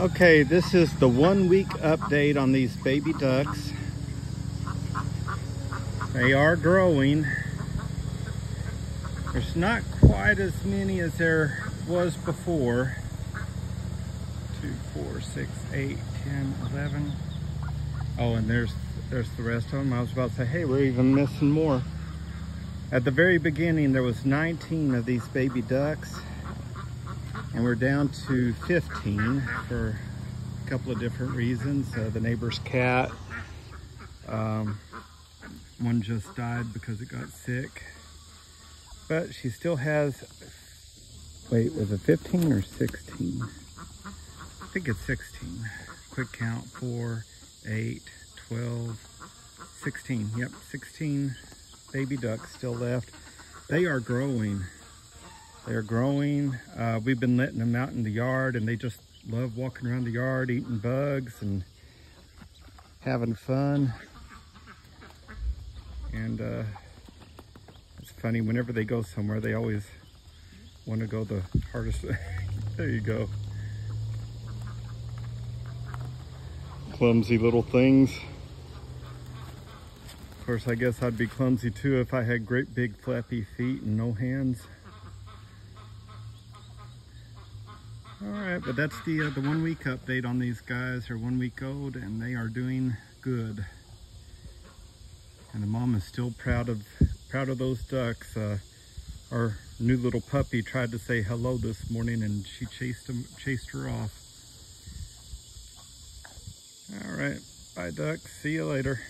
Okay, this is the one week update on these baby ducks. They are growing. There's not quite as many as there was before. Two, four, six, eight, 10, 11. Oh, and there's there's the rest of them. I was about to say, hey, we're even missing more. At the very beginning, there was 19 of these baby ducks and we're down to 15 for a couple of different reasons. Uh, the neighbor's cat, um, one just died because it got sick, but she still has, wait, was it 15 or 16? I think it's 16. Quick count, four, eight, 12, 16. Yep, 16 baby ducks still left. They are growing. They're growing. Uh, we've been letting them out in the yard and they just love walking around the yard, eating bugs and having fun. And uh, it's funny, whenever they go somewhere, they always want to go the hardest way. there you go. Clumsy little things. Of course, I guess I'd be clumsy too if I had great big flappy feet and no hands. All right, but that's the uh, the one week update on these guys. They're one week old and they are doing good. And the mom is still proud of proud of those ducks. Uh, our new little puppy tried to say hello this morning and she chased him chased her off. All right, bye ducks. See you later.